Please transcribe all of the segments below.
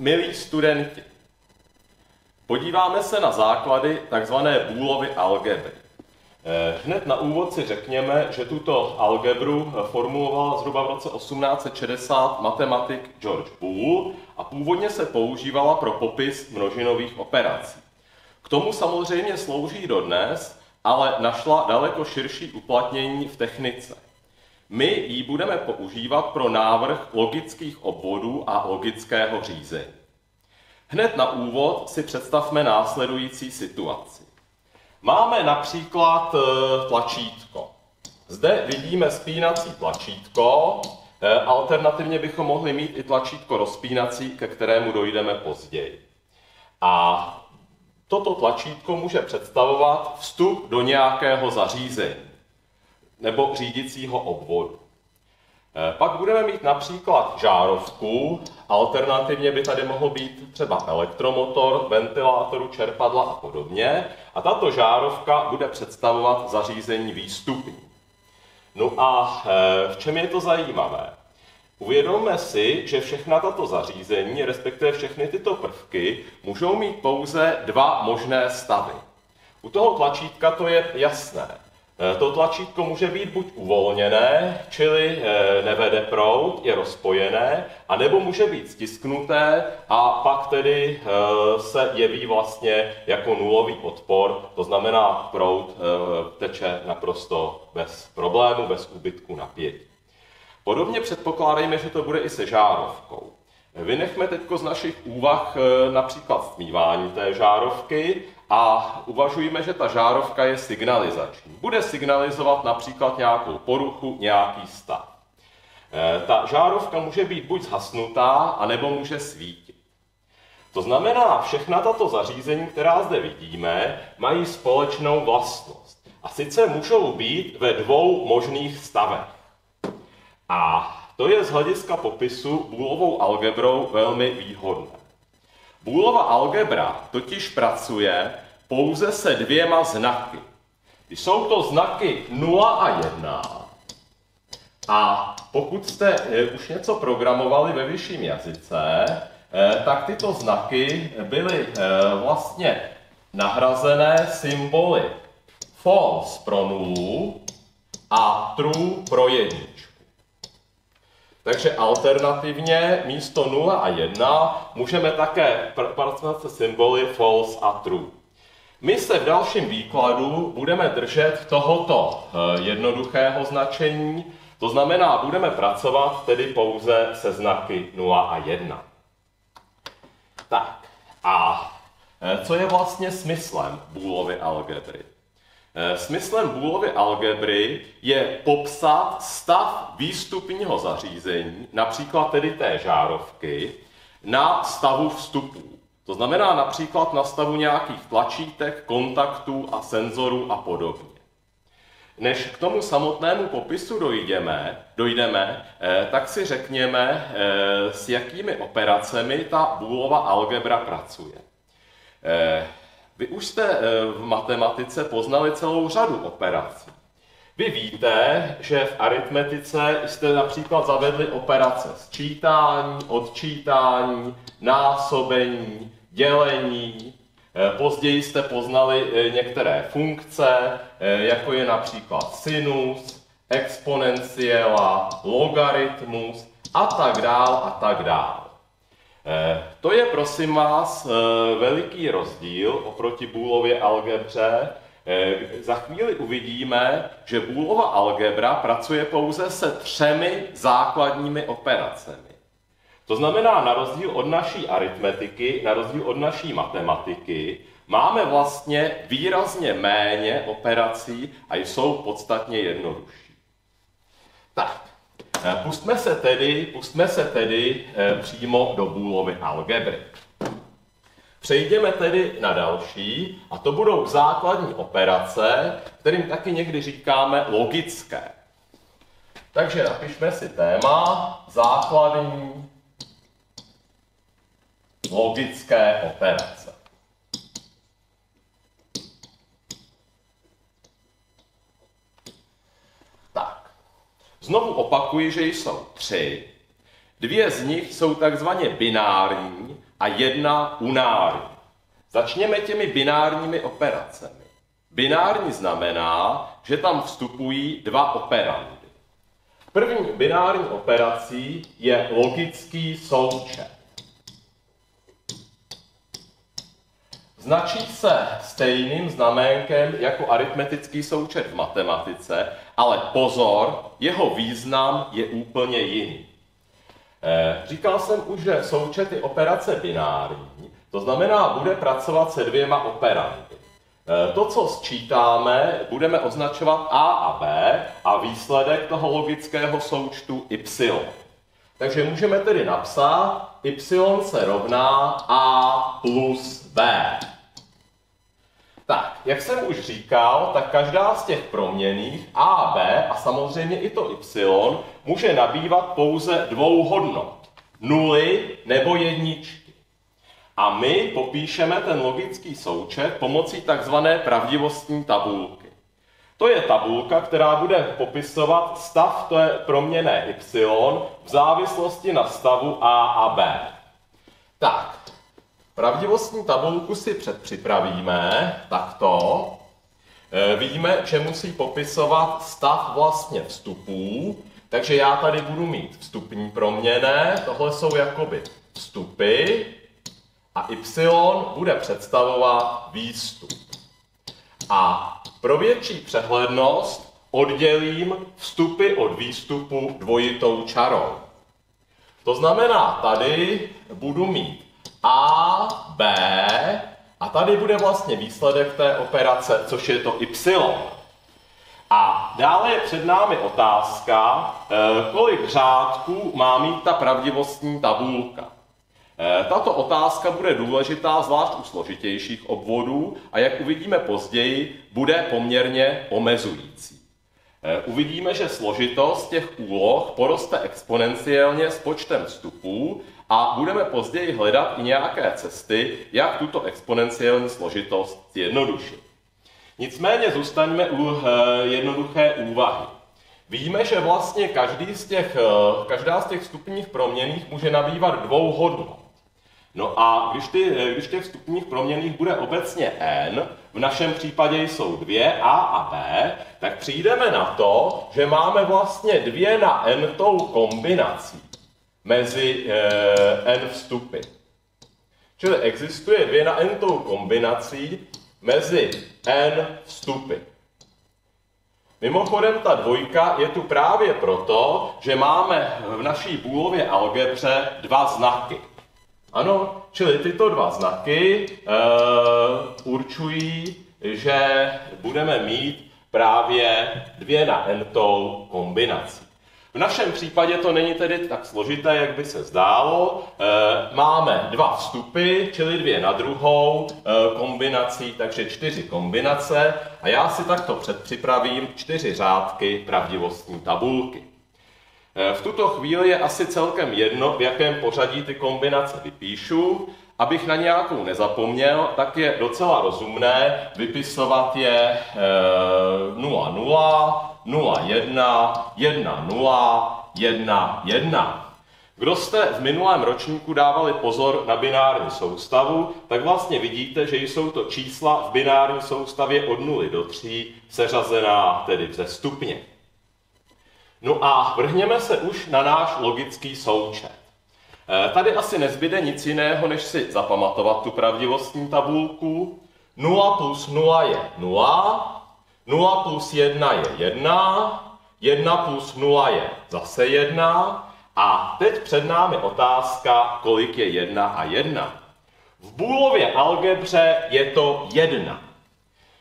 Milí studenti, podíváme se na základy tzv. Boolovy algebry. Eh, hned na úvod si řekněme, že tuto algebru formuloval zhruba v roce 1860 matematik George Boole a původně se používala pro popis množinových operací. K tomu samozřejmě slouží dodnes, ale našla daleko širší uplatnění v technice. My ji budeme používat pro návrh logických obvodů a logického řízení. Hned na úvod si představme následující situaci. Máme například eh, tlačítko. Zde vidíme spínací tlačítko, eh, alternativně bychom mohli mít i tlačítko rozpínací, ke kterému dojdeme později. A toto tlačítko může představovat vstup do nějakého zařízení nebo řídicího obvodu. Eh, pak budeme mít například žárovku, alternativně by tady mohl být třeba elektromotor, ventilátoru, čerpadla a podobně. A tato žárovka bude představovat zařízení výstupní. No a eh, v čem je to zajímavé? Uvědomme si, že všechna tato zařízení, respektive všechny tyto prvky, můžou mít pouze dva možné stavy. U toho tlačítka to je jasné. Eh, to tlačítko může být buď uvolněné, čili eh, nevede proud, je rozpojené, anebo může být stisknuté a pak tedy eh, se jeví vlastně jako nulový odpor, to znamená proud teče naprosto bez problému, bez úbytku napětí. Podobně předpokládejme, že to bude i se žárovkou. Vynechme teď z našich úvah například smívání té žárovky a uvažujeme, že ta žárovka je signalizační. Bude signalizovat například nějakou poruchu, nějaký stav. E, ta žárovka může být buď zhasnutá, anebo může svítit. To znamená, všechna tato zařízení, která zde vidíme, mají společnou vlastnost. A sice můžou být ve dvou možných stavech. A to je z hlediska popisu Boolovou algebrou velmi výhodné. Boolova algebra totiž pracuje pouze se dvěma znaky. Jsou to znaky 0 a 1. A pokud jste eh, už něco programovali ve vyšším jazyce, eh, tak tyto znaky byly eh, vlastně nahrazené symboly false pro nulu a true pro jedničku. Takže alternativně místo 0 a 1 můžeme také pracovat se symboly false a true. My se v dalším výkladu budeme držet tohoto eh, jednoduchého značení, to znamená, budeme pracovat tedy pouze se znaky 0 a 1. Tak, a eh, co je vlastně smyslem Boolovy algebry? Eh, smyslem Boolovy algebry je popsat stav výstupního zařízení, například tedy té žárovky, na stavu vstupů. To znamená například na stavu nějakých tlačítek, kontaktů a senzorů a podobně. Než k tomu samotnému popisu dojdeme, dojdeme eh, tak si řekněme, eh, s jakými operacemi ta Boolova algebra pracuje. Vy už jste eh, v matematice poznali celou řadu operací. Vy víte, že v aritmetice jste například zavedli operace sčítání, odčítání, násobení, dělení. Eh, později jste poznali eh, některé funkce, jako je například sinus, exponenciela, logaritmus a tak dál a tak dál. Eh, to je, prosím vás, eh, veliký rozdíl oproti Boolově algebře. Eh, za chvíli uvidíme, že Boolova algebra pracuje pouze se třemi základními operacemi. To znamená, na rozdíl od naší aritmetiky, na rozdíl od naší matematiky, máme vlastně výrazně méně operací a jsou podstatně jednodušší. Tak, pustme se tedy, pustme se tedy eh, přímo do Boolovy algebry. Přejdeme tedy na další, a to budou základní operace, kterým taky někdy říkáme logické. Takže napišme si téma základní logické operace. Znovu opakuji, že jsou tři. Dvě z nich jsou takzvaně binární a jedna unární. Začněme těmi binárními operacemi. Binární znamená, že tam vstupují dva operandy. První binární operací je logický součet. Značí se stejným znaménkem jako aritmetický součet v matematice, ale pozor, jeho význam je úplně jiný. Eh, říkal jsem už, že součet je operace binární, to znamená, bude pracovat se dvěma operandy. Eh, to, co sčítáme, budeme označovat A a B a výsledek toho logického součtu y. Takže můžeme tedy napsat y se rovná A plus B. Tak, jak jsem už říkal, tak každá z těch proměných A B a samozřejmě i to y může nabývat pouze dvou hodnot. Nuly nebo jedničky. A my popíšeme ten logický součet pomocí takzvané pravdivostní tabulky. To je tabulka, která bude popisovat stav té proměné y v závislosti na stavu a a b. Tak, pravdivostní tabulku si předpřipravíme takto. E, víme, že musí popisovat stav vlastně vstupů, takže já tady budu mít vstupní proměny, tohle jsou jakoby vstupy, a y bude představovat výstup. A pro větší přehlednost oddělím vstupy od výstupu dvojitou čarou. To znamená, tady budu mít A, B a tady bude vlastně výsledek té operace, což je to Y. A dále je před námi otázka, eh, kolik řádků má mít ta pravdivostní tabulka. Eh, tato otázka bude důležitá zvlášť u složitějších obvodů a jak uvidíme později, bude poměrně omezující. Eh, uvidíme, že složitost těch úloh poroste exponenciálně s počtem vstupů a budeme později hledat i nějaké cesty, jak tuto exponenciální složitost zjednodušit. Nicméně zůstaňme u eh, jednoduché úvahy. Víme, že vlastně každý z těch, každá z těch stupních proměných může nabývat dvou hodnot. No a když, ty, když těch vstupních proměných bude obecně n, v našem případě jsou dvě a a b, tak přijdeme na to, že máme vlastně dvě na n tou kombinací mezi e, n vstupy. Čili existuje dvě na n tou kombinací mezi n vstupy. Mimochodem ta dvojka je tu právě proto, že máme v naší bůlově algebře dva znaky. Ano, čili tyto dva znaky uh, určují, že budeme mít právě dvě na n kombinací. V našem případě to není tedy tak složité, jak by se zdálo. E, máme dva vstupy, čili dvě na druhou e, kombinací, takže čtyři kombinace a já si takto předpřipravím čtyři řádky pravdivostní tabulky. Eh, v tuto chvíli je asi celkem jedno, v jakém pořadí ty kombinace vypíšu. Abych na nějakou nezapomněl, tak je docela rozumné vypisovat je 0, 0, 0, 1, 1, 0, 1, 1. Kdo jste v minulém ročníku dávali pozor na binární soustavu, tak vlastně vidíte, že jsou to čísla v binární soustavě od 0 do 3 seřazená tedy ze stupně. No a vrhněme se už na náš logický součet. Eh, tady asi nezbyde nic jiného, než si zapamatovat tu pravdivostní tabulku. 0 plus 0 je 0, 0 plus 1 je 1, 1 plus 0 je zase 1 a teď před námi otázka, kolik je 1 a 1. V Bůlově algebře je to 1.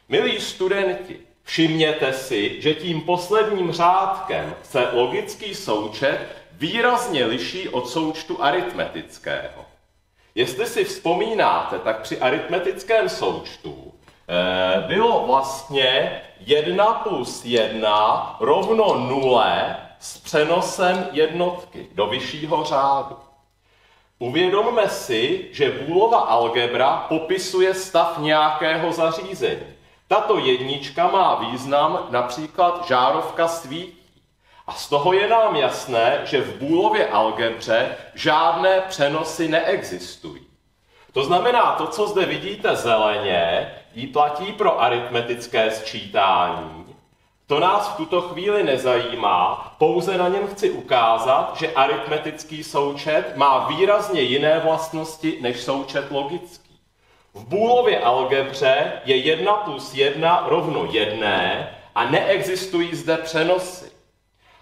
Milí studenti, Všimněte si, že tím posledním řádkem se logický součet výrazně liší od součtu aritmetického. Jestli si vzpomínáte, tak při aritmetickém součtu eh, bylo vlastně 1 plus 1 rovno 0 s přenosem jednotky do vyššího řádu. Uvědomme si, že Bůlova algebra popisuje stav nějakého zařízení. Tato jednička má význam například žárovka svítí. A z toho je nám jasné, že v Bůlově algebře žádné přenosy neexistují. To znamená, to, co zde vidíte zeleně, jí platí pro aritmetické sčítání. To nás v tuto chvíli nezajímá, pouze na něm chci ukázat, že aritmetický součet má výrazně jiné vlastnosti než součet logický. V Bůlově algebře je 1 plus 1 rovno 1 a neexistují zde přenosy.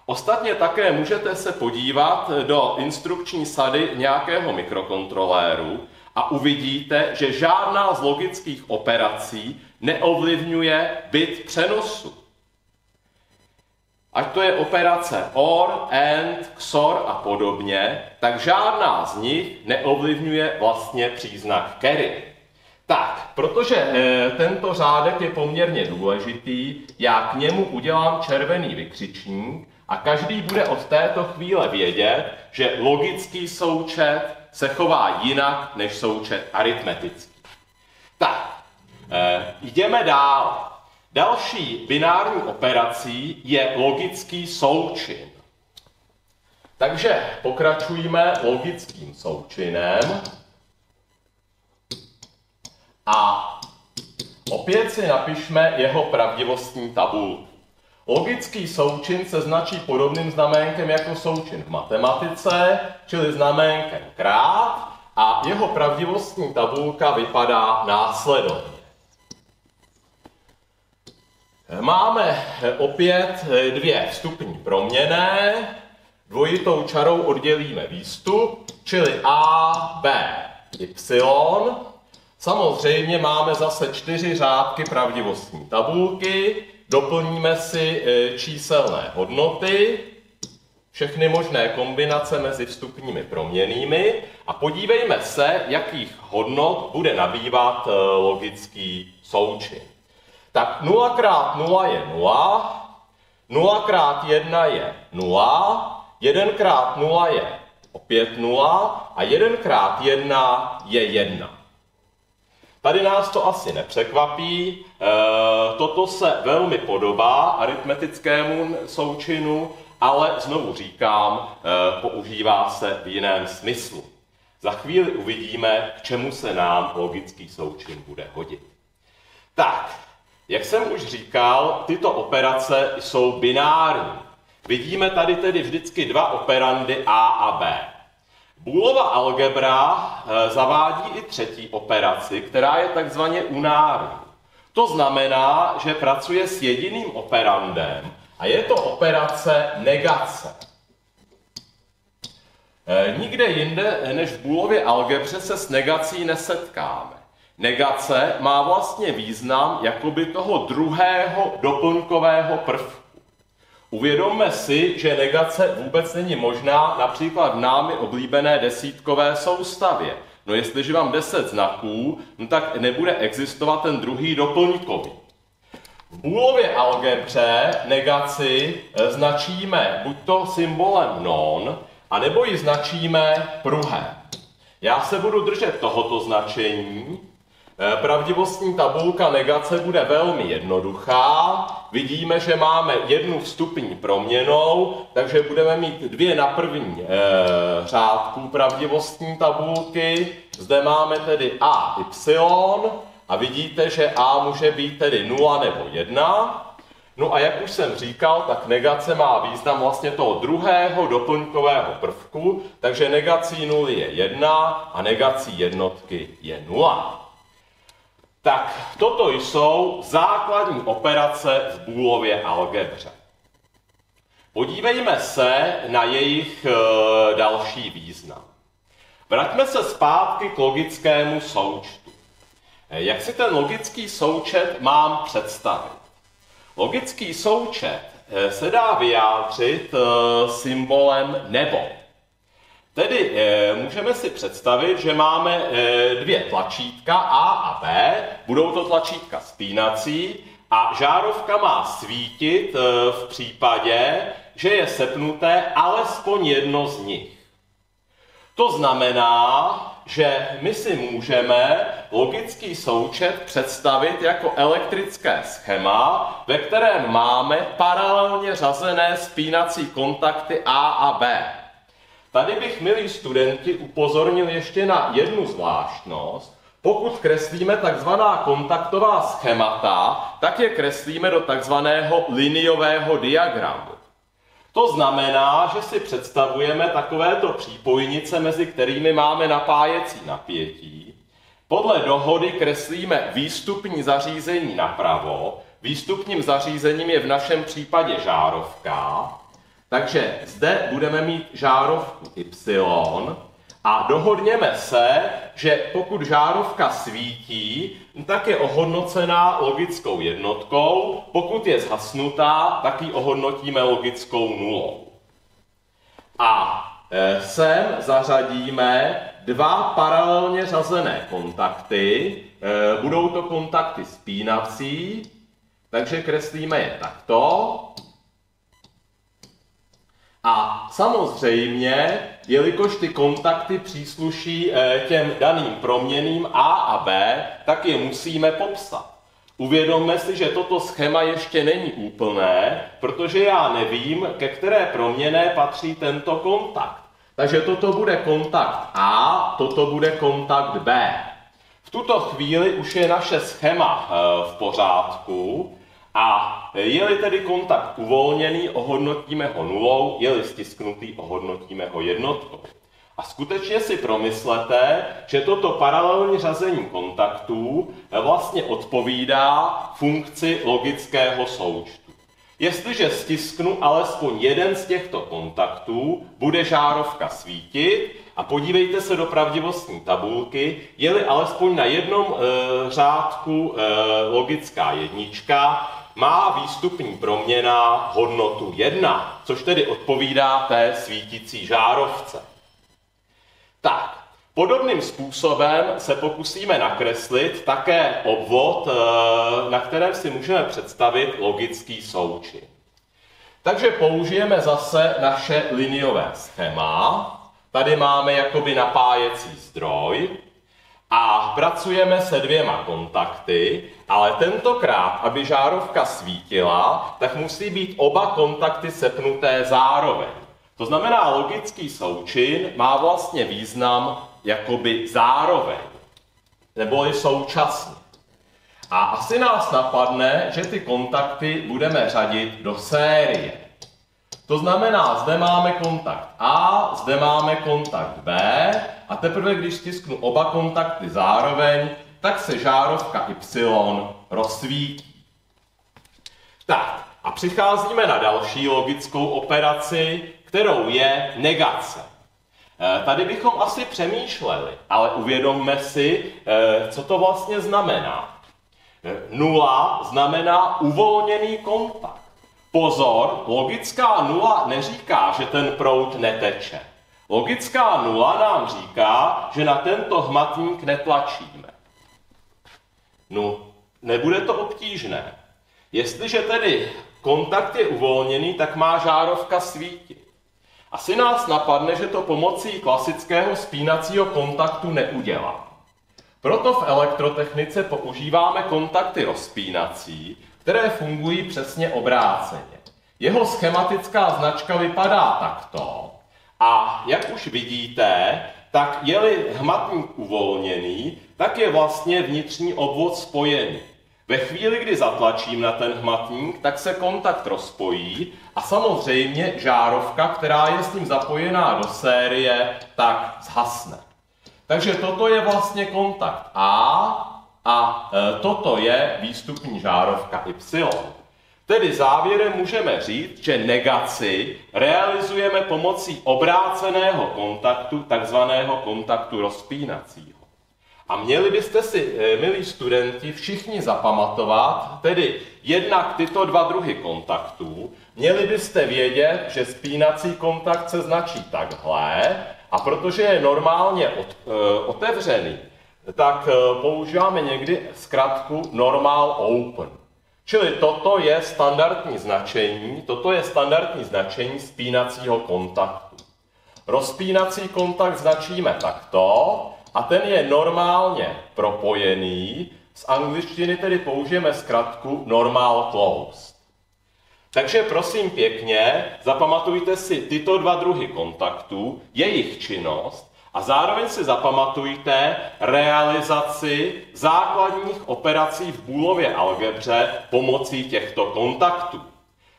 Ostatně také můžete se podívat do instrukční sady nějakého mikrokontroléru a uvidíte, že žádná z logických operací neovlivňuje bit přenosu. Ať to je operace OR, AND, XOR a podobně, tak žádná z nich neovlivňuje vlastně příznak carry. Tak, protože e, tento řádek je poměrně důležitý, já k němu udělám červený vykřičník a každý bude od této chvíle vědět, že logický součet se chová jinak než součet aritmetický. Tak, e, jdeme dál. Další binární operací je logický součin. Takže pokračujeme logickým součinem. A opět si napišme jeho pravdivostní tabulku. Logický součin se značí podobným znaménkem jako součin v matematice, čili znaménkem krát, a jeho pravdivostní tabulka vypadá následovně. Máme opět dvě vstupní proměné, dvojitou čarou oddělíme výstup, čili A, B, Y, Samozřejmě máme zase čtyři řádky pravdivostní tabulky, doplníme si e, číselné hodnoty, všechny možné kombinace mezi vstupními proměnými a podívejme se, jakých hodnot bude nabývat e, logický součin. Tak 0 krát 0 je 0, 0 krát 1 je 0, 1 krát 0 je opět 0 a 1 krát 1 je 1. Tady nás to asi nepřekvapí. E, toto se velmi podobá aritmetickému součinu, ale znovu říkám, e, používá se v jiném smyslu. Za chvíli uvidíme, k čemu se nám logický součin bude hodit. Tak, jak jsem už říkal, tyto operace jsou binární. Vidíme tady tedy vždycky dva operandy A a B. Bůlova algebra eh, zavádí i třetí operaci, která je takzvaně unární. To znamená, že pracuje s jediným operandem a je to operace negace. Eh, nikde jinde než v Bůlově algebře se s negací nesetkáme. Negace má vlastně význam jakoby toho druhého doplňkového prvku. Uvědomme si, že negace vůbec není možná například v námi oblíbené desítkové soustavě. No jestliže mám 10 znaků, no tak nebude existovat ten druhý doplňkový. V Bůlově algebře negaci e, značíme buď to symbolem non, anebo ji značíme pruhem. Já se budu držet tohoto značení, pravdivostní tabulka negace bude velmi jednoduchá. Vidíme, že máme jednu vstupní proměnou, takže budeme mít dvě na první e, řádku pravdivostní tabulky. Zde máme tedy a, y a vidíte, že a může být tedy 0 nebo 1. No a jak už jsem říkal, tak negace má význam vlastně toho druhého doplňkového prvku, takže negací nuly je 1 a negací jednotky je 0. Toto jsou základní operace v Bůlově algebře. Podívejme se na jejich e, další význam. Vraťme se zpátky k logickému součtu. E, jak si ten logický součet mám představit? Logický součet e, se dá vyjádřit symbolem nebo. Tedy e, můžeme si představit, že máme e, dvě tlačítka A a B, budou to tlačítka spínací a žárovka má svítit e, v případě, že je sepnuté alespoň jedno z nich. To znamená, že my si můžeme logický součet představit jako elektrické schéma, ve kterém máme paralelně řazené spínací kontakty A a B. Tady bych, milí studenti, upozornil ještě na jednu zvláštnost. Pokud kreslíme takzvaná kontaktová schémata, tak je kreslíme do takzvaného liniového diagramu. To znamená, že si představujeme takovéto přípojnice, mezi kterými máme napájecí napětí. Podle dohody kreslíme výstupní zařízení napravo, výstupním zařízením je v našem případě žárovka, takže zde budeme mít žárovku Y a dohodněme se, že pokud žárovka svítí, tak je ohodnocená logickou jednotkou, pokud je zhasnutá, tak ji ohodnotíme logickou nulou. A e, sem zařadíme dva paralelně řazené kontakty. E, budou to kontakty spínací, takže kreslíme je takto. A samozřejmě, jelikož ty kontakty přísluší eh, těm daným proměným A a B, tak je musíme popsat. Uvědomme si, že toto schéma ještě není úplné, protože já nevím, ke které proměné patří tento kontakt. Takže toto bude kontakt A, toto bude kontakt B. V tuto chvíli už je naše schéma eh, v pořádku, a je-li tedy kontakt uvolněný, ohodnotíme ho nulou, je-li stisknutý, ohodnotíme ho jednotkou. A skutečně si promyslete, že toto paralelní řazení kontaktů vlastně odpovídá funkci logického součtu. Jestliže stisknu alespoň jeden z těchto kontaktů, bude žárovka svítit a podívejte se do pravdivostní tabulky, je-li alespoň na jednom e, řádku e, logická jednička, má výstupní proměna hodnotu 1, což tedy odpovídá té svítící žárovce. Tak, podobným způsobem se pokusíme nakreslit také obvod, eh, na kterém si můžeme představit logický součin. Takže použijeme zase naše liniové schéma. Tady máme jakoby napájecí zdroj, a pracujeme se dvěma kontakty, ale tentokrát, aby žárovka svítila, tak musí být oba kontakty sepnuté zároveň. To znamená, logický součin má vlastně význam jakoby zároveň, neboli současně. A asi nás napadne, že ty kontakty budeme řadit do série. To znamená, zde máme kontakt A, zde máme kontakt B a teprve když stisknu oba kontakty zároveň, tak se žárovka Y rozsvítí. Tak, a přicházíme na další logickou operaci, kterou je negace. E, tady bychom asi přemýšleli, ale uvědomme si, e, co to vlastně znamená. E, nula znamená uvolněný kontakt. Pozor, logická nula neříká, že ten proud neteče. Logická nula nám říká, že na tento hmatník netlačíme. No, nebude to obtížné. Jestliže tedy kontakt je uvolněný, tak má žárovka svítit. Asi nás napadne, že to pomocí klasického spínacího kontaktu neudělá. Proto v elektrotechnice používáme kontakty rozpínací, které fungují přesně obráceně. Jeho schematická značka vypadá takto a jak už vidíte, tak je-li hmatník uvolněný, tak je vlastně vnitřní obvod spojený. Ve chvíli, kdy zatlačím na ten hmatník, tak se kontakt rozpojí a samozřejmě žárovka, která je s ním zapojená do série, tak zhasne. Takže toto je vlastně kontakt A a e, toto je výstupní žárovka Y. Tedy závěrem můžeme říct, že negaci realizujeme pomocí obráceného kontaktu, takzvaného kontaktu rozpínacího. A měli byste si, e, milí studenti, všichni zapamatovat, tedy jednak tyto dva druhy kontaktů, měli byste vědět, že spínací kontakt se značí takhle, a protože je normálně e, otevřený, tak eh, používáme někdy zkratku normal open. Čili toto je standardní značení, toto je standardní značení spínacího kontaktu. Rozpínací kontakt značíme takto a ten je normálně propojený, z angličtiny tedy použijeme zkratku normal closed. Takže prosím pěkně, zapamatujte si tyto dva druhy kontaktů, jejich činnost a zároveň si zapamatujte realizaci základních operací v Boolově algebře pomocí těchto kontaktů.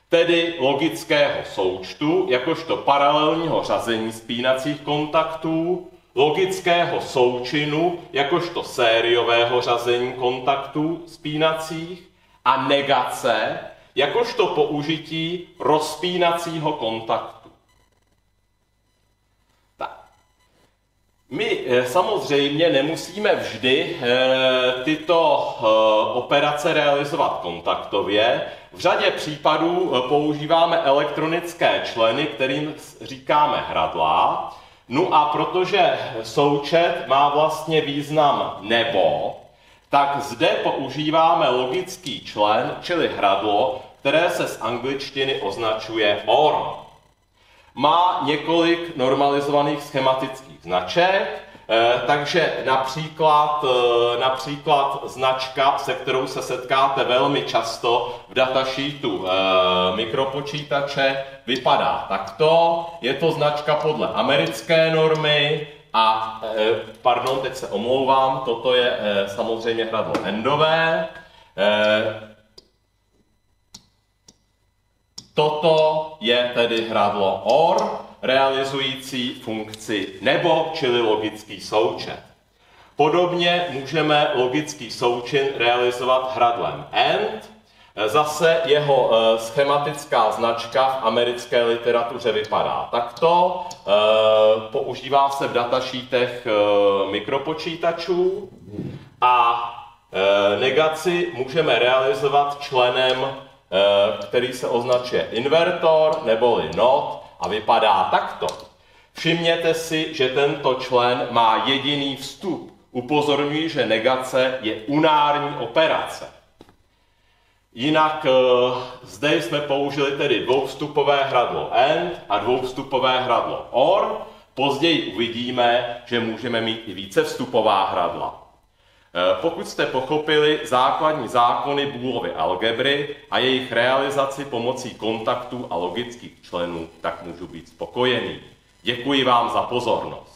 Tedy logického součtu, jakožto paralelního řazení spínacích kontaktů, logického součinu, jakožto sériového řazení kontaktů spínacích a negace, jakožto použití rozpínacího kontaktu. Tak. My eh, samozřejmě nemusíme vždy eh, tyto eh, operace realizovat kontaktově. V řadě případů používáme elektronické členy, kterým říkáme hradla. No a protože součet má vlastně význam nebo, tak zde používáme logický člen, čili hradlo, které se z angličtiny označuje OR. Má několik normalizovaných schematických značek, eh, takže například, eh, například značka, se kterou se setkáte velmi často v datasheetu eh, mikropočítače, vypadá takto. Je to značka podle americké normy, a, pardon, teď se omlouvám, toto je samozřejmě hradlo endové. Toto je tedy hradlo OR, realizující funkci nebo, čili logický součet. Podobně můžeme logický součin realizovat hradlem AND. Zase jeho eh, schematická značka v americké literatuře vypadá takto. Eh, používá se v datasheetech eh, mikropočítačů a negaci můžeme realizovat členem který se označuje invertor neboli not a vypadá takto. Všimněte si, že tento člen má jediný vstup. Upozorňuji, že negace je unární operace. Jinak eh, zde jsme použili tedy dvouvstupové hradlo AND a dvouvstupové hradlo OR. Později uvidíme, že můžeme mít i více vstupová hradla. Eh, pokud jste pochopili základní zákony Boolovy algebry a jejich realizaci pomocí kontaktů a logických členů, tak můžu být spokojený. Děkuji vám za pozornost.